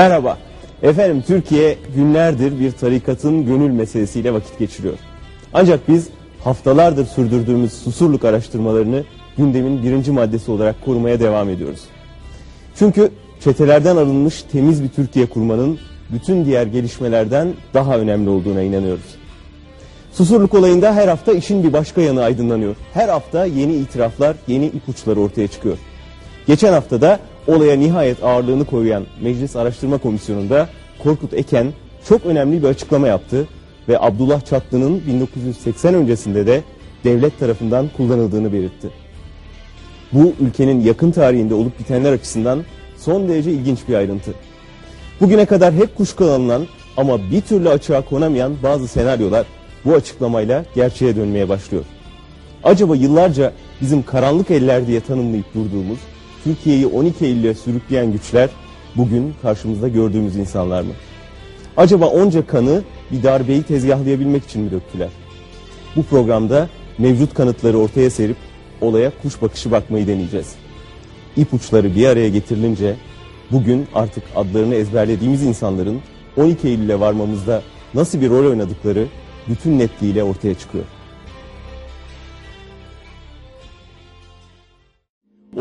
Merhaba. Efendim Türkiye günlerdir bir tarikatın gönül meselesiyle vakit geçiriyor. Ancak biz haftalardır sürdürdüğümüz susurluk araştırmalarını gündemin birinci maddesi olarak korumaya devam ediyoruz. Çünkü çetelerden alınmış temiz bir Türkiye kurmanın bütün diğer gelişmelerden daha önemli olduğuna inanıyoruz. Susurluk olayında her hafta işin bir başka yanı aydınlanıyor. Her hafta yeni itiraflar, yeni ipuçları ortaya çıkıyor. Geçen haftada olaya nihayet ağırlığını koyan Meclis Araştırma Komisyonu'nda Korkut Eken çok önemli bir açıklama yaptı ve Abdullah Çatlı'nın 1980 öncesinde de devlet tarafından kullanıldığını belirtti. Bu ülkenin yakın tarihinde olup bitenler açısından son derece ilginç bir ayrıntı. Bugüne kadar hep kuşku alınan ama bir türlü açığa konamayan bazı senaryolar bu açıklamayla gerçeğe dönmeye başlıyor. Acaba yıllarca bizim karanlık eller diye tanımlayıp durduğumuz Türkiye'yi 12 Eylül'e sürükleyen güçler bugün karşımızda gördüğümüz insanlar mı? Acaba onca kanı bir darbeyi tezgahlayabilmek için mi döktüler? Bu programda mevcut kanıtları ortaya serip olaya kuş bakışı bakmayı deneyeceğiz. İpuçları bir araya getirilince bugün artık adlarını ezberlediğimiz insanların 12 Eylül'e varmamızda nasıl bir rol oynadıkları bütün netliğiyle ortaya çıkıyor.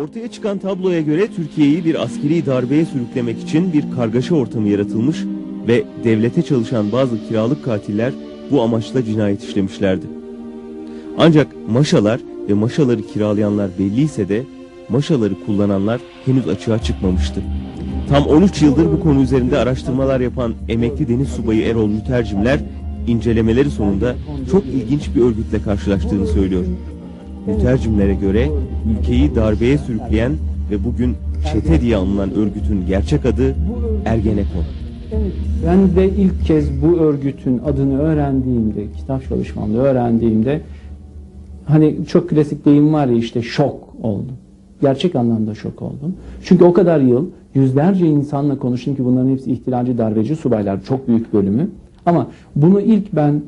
Ortaya çıkan tabloya göre Türkiye'yi bir askeri darbeye sürüklemek için bir kargaşa ortamı yaratılmış ve devlete çalışan bazı kiralık katiller bu amaçla cinayet işlemişlerdi. Ancak maşalar ve maşaları kiralayanlar belliyse de maşaları kullananlar henüz açığa çıkmamıştı. Tam 13 yıldır bu konu üzerinde araştırmalar yapan emekli deniz subayı Erol Mütercimler incelemeleri sonunda çok ilginç bir örgütle karşılaştığını söylüyor. Mütercimlere göre ülkeyi darbeye sürükleyen ve bugün çete diye anılan örgütün gerçek adı Ergenekon. Evet, ben de ilk kez bu örgütün adını öğrendiğimde, kitap çalışmamda öğrendiğimde hani çok klasik deyim var ya işte şok oldum. Gerçek anlamda şok oldum. Çünkü o kadar yıl yüzlerce insanla konuştum ki bunların hepsi ihtilalci darbeci subaylar çok büyük bölümü. Ama bunu ilk ben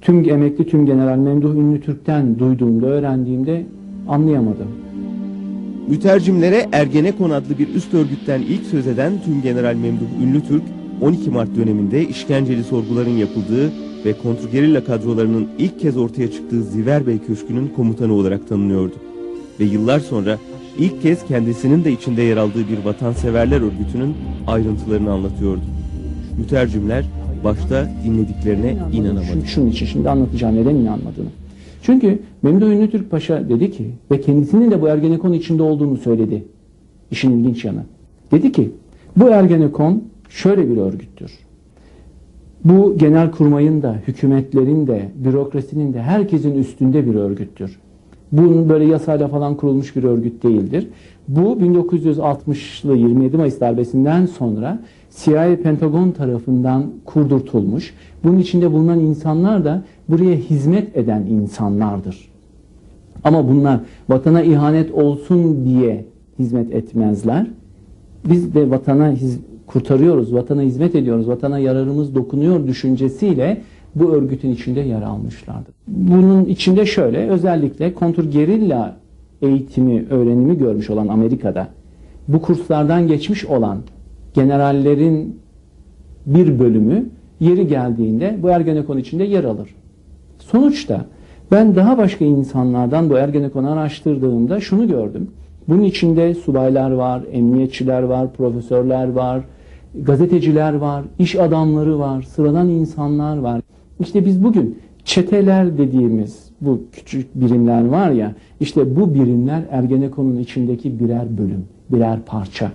tüm emekli tüm general Memduh Ünlü Türk'ten duyduğumda, öğrendiğimde anlayamadım. Mütercimlere Ergenekon adlı bir üst örgütten ilk söz eden tüm General Memduh Ünlü Türk, 12 Mart döneminde işkenceli sorguların yapıldığı ve kontrgerilla kadrolarının ilk kez ortaya çıktığı Ziver Bey Köşkü'nün komutanı olarak tanınıyordu. Ve yıllar sonra ilk kez kendisinin de içinde yer aldığı bir vatanseverler örgütünün ayrıntılarını anlatıyordu. Mütercimler başta dinlediklerine inanamadı. Şunun için şimdi anlatacağım neden inanmadığını. Çünkü Memduh Ünlü Türk Paşa dedi ki ve kendisinin de bu Ergenekon içinde olduğunu söyledi. İşin ilginç yanı. Dedi ki bu Ergenekon şöyle bir örgüttür. Bu genel kurmayın da, hükümetlerin de, bürokrasinin de herkesin üstünde bir örgüttür. Bunun böyle yasayla falan kurulmuş bir örgüt değildir. Bu 1960'lı 27 Mayıs darbesinden sonra CIA Pentagon tarafından kurdurtulmuş. Bunun içinde bulunan insanlar da buraya hizmet eden insanlardır. Ama bunlar vatana ihanet olsun diye hizmet etmezler. Biz de vatana kurtarıyoruz, vatana hizmet ediyoruz, vatana yararımız dokunuyor düşüncesiyle bu örgütün içinde yer almışlardı. Bunun içinde şöyle özellikle kontrgerilla eğitimi, öğrenimi görmüş olan Amerika'da bu kurslardan geçmiş olan generallerin bir bölümü yeri geldiğinde bu Ergenekon içinde yer alır. Sonuçta ben daha başka insanlardan bu Ergenekon'u araştırdığımda şunu gördüm. Bunun içinde subaylar var, emniyetçiler var, profesörler var, gazeteciler var, iş adamları var, sıradan insanlar var. İşte biz bugün çeteler dediğimiz bu küçük birimler var ya, işte bu birimler Ergenekon'un içindeki birer bölüm, birer parça.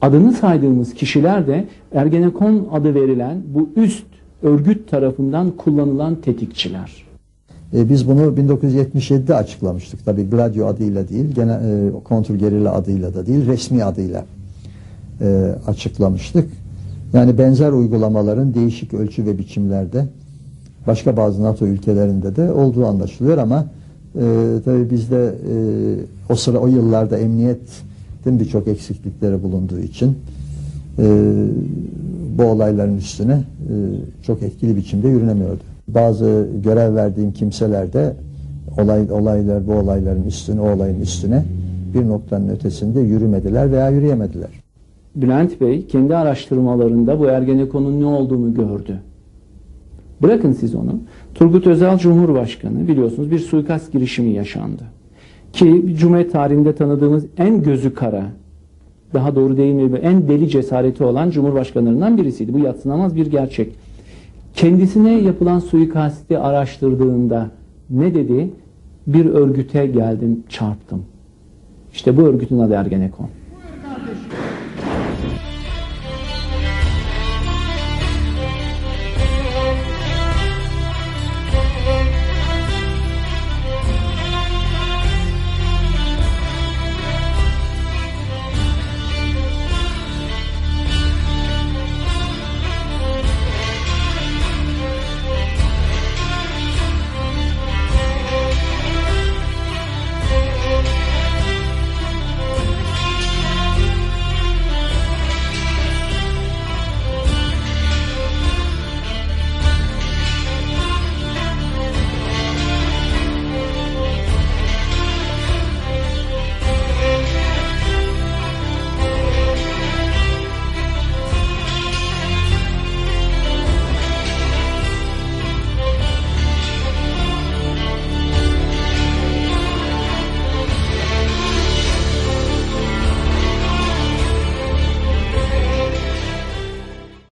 Adını saydığımız kişiler de Ergenekon adı verilen bu üst örgüt tarafından kullanılan tetikçiler. E, biz bunu 1977'de açıklamıştık. Tabi Gladio adıyla değil, gene e, kontrgerilla adıyla da değil, resmi adıyla e, açıklamıştık. Yani benzer uygulamaların değişik ölçü ve biçimlerde başka bazı NATO ülkelerinde de olduğu anlaşılıyor ama e, tabi bizde e, o sıra o yıllarda emniyetin birçok eksiklikleri bulunduğu için e, bu olayların üstüne e, çok etkili biçimde yürünemiyordu. Bazı görev verdiğim kimseler de olay, olaylar bu olayların üstüne, o olayın üstüne bir noktanın ötesinde yürümediler veya yürüyemediler. Bülent Bey kendi araştırmalarında bu Ergenekon'un ne olduğunu gördü. Bırakın siz onu. Turgut Özal Cumhurbaşkanı biliyorsunuz bir suikast girişimi yaşandı. Ki Cumhuriyet tarihinde tanıdığımız en gözü kara, daha doğru değil mi, en deli cesareti olan Cumhurbaşkanlarından birisiydi. Bu yatsınamaz bir gerçek. Kendisine yapılan suikasti araştırdığında ne dedi? Bir örgüte geldim, çarptım. İşte bu örgütün adı Ergenekon.